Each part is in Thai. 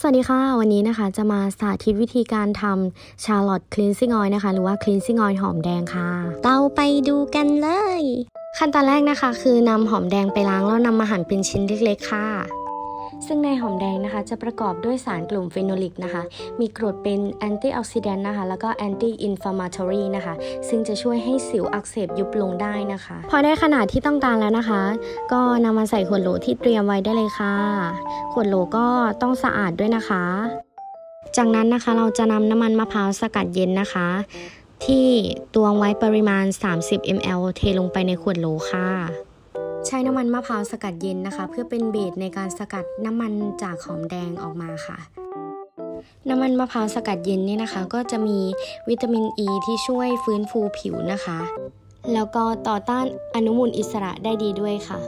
สวัสดีค่ะ วันนี้นะคะจะมาสาธิตวิธีการทำ shallot cleansing oil นะคะ หรือว่า cleansing oil หอมแดงค่ะ เราไปดูกันเลย ขั้นตอนแรกนะคะ คือนำหอมแดงไปล้างแล้วนำมาหั่นเป็นชิ้นเล็กๆค่ะ ซึ่งในหอมแดงนะคะจะประกอบด้วยสารกลุ่ม phenolic นะคะ มีกรดเป็น antioxidant นะคะ แล้วก็ anti-inflammatory นะคะ ซึ่งจะช่วยให้สิวอักเสบยุบลงได้นะคะ พอได้ขนาดที่ต้องการแล้วนะคะ ก็นำมาใส่ขวดโหลที่เตรียมไว้ได้เลยค่ะ ขวดโหลก็ต้องสะอาดด้วยนะคะ จากนั้นนะคะเราจะนำน้ำมันมะพร้าวสกัดเย็นนะคะ ที่ตวงไว้ปริมาณ 30 ml เทลงไปในขวดโหลค่ะ ใช้น้ำมันมะพร้าวสกัดเย็นนะคะ เพื่อเป็นเบสในการสกัดน้ำมันจากหอมแดงออกมาค่ะ น้ำมันมะพร้าวสกัดเย็นนี่นะคะ ก็จะมีวิตามินอ e ีที่ช่วยฟื้นฟูผิวนะคะ แล้วก็ต่อต้านอนุมูลอิสระได้ดีด้วยค่ะ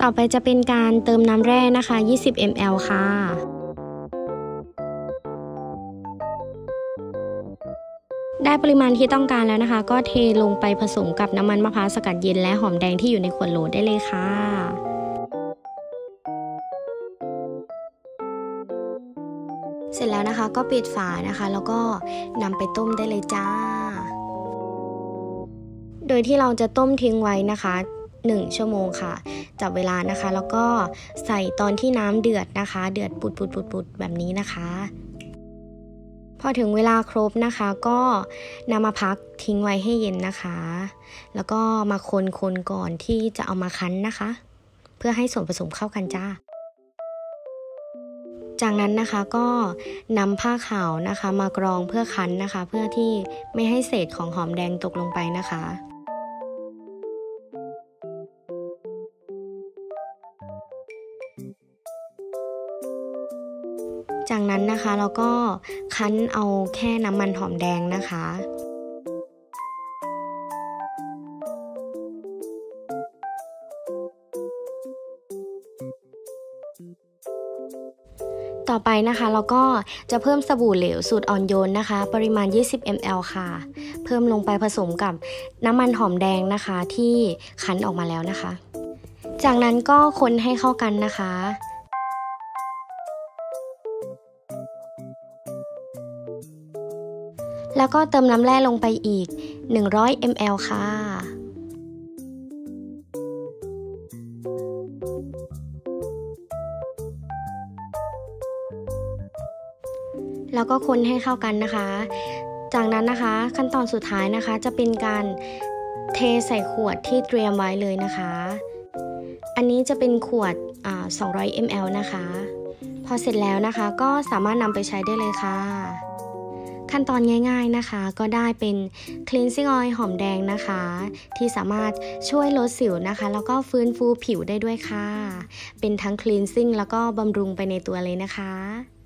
ต่อไปจะเป็นการเติมน้ำแร่นะคะ 20 ml ค่ะ ได้ปริมาณที่ต้องการแล้วนะคะ ก็เทลงไปผสมกับน้ำมันมะพร้าวสกัดเย็นและหอมแดงที่อยู่ในขวดโหลได้เลยค่ะเสร็จแล้วนะคะก็ปิดฝานะคะ แล้วก็นำไปต้มได้เลยจ้า โดยที่เราจะต้มทิ้งไว้นะคะ 1 ชั่วโมงค่ะ จับเวลานะคะ แล้วก็ใส่ตอนที่น้ำเดือดนะคะ เดือดปุดปุดปุดปุดแบบนี้นะคะ พอถึงเวลาครบนะคะก็นำมาพักทิ้งไว้ให้เย็นนะคะ แล้วก็มาคนคนก่อนที่จะเอามาคั้นนะคะ เพื่อให้ส่วนผสมเข้ากันจ้า จากนั้นนะคะก็นำผ้าขาวนะคะ มากรองเพื่อคั้นนะคะ เพื่อที่ไม่ให้เศษของหอมแดงตกลงไปนะคะ จากนั้นนะคะเราก็คั้นเอาแค่น้ำมันหอมแดงนะคะต่อไปนะคะเราก็จะเพิ่มสบู่เหลวสูตรอ่อนโยนนะคะ ปริมาณ 20 ml ค่ะ เพิ่มลงไปผสมกับน้ำมันหอมแดงนะคะที่คั้นออกมาแล้วนะคะ จากนั้นก็คนให้เข้ากันนะคะ แล้วก็เติมน้ำแร่ลงไปอีก 100 ml ค่ะ แล้วก็คนให้เข้ากันนะคะ จากนั้นนะคะขั้นตอนสุดท้ายนะคะ จะเป็นการเทใส่ขวดที่เตรียมไว้เลยนะคะ อันนี้จะเป็นขวด200 ml นะคะ พอเสร็จแล้วนะคะก็สามารถนำไปใช้ได้เลยค่ะ ขั้นตอนง่าย ๆนะคะ ก็ได้เป็น cleansing oil หอมแดงนะคะ ที่สามารถช่วยลดสิวนะคะ แล้วก็ฟื้นฟูผิวได้ด้วยค่ะ เป็นทั้ง cleansing แล้วก็บำรุงไปในตัวเลยนะคะ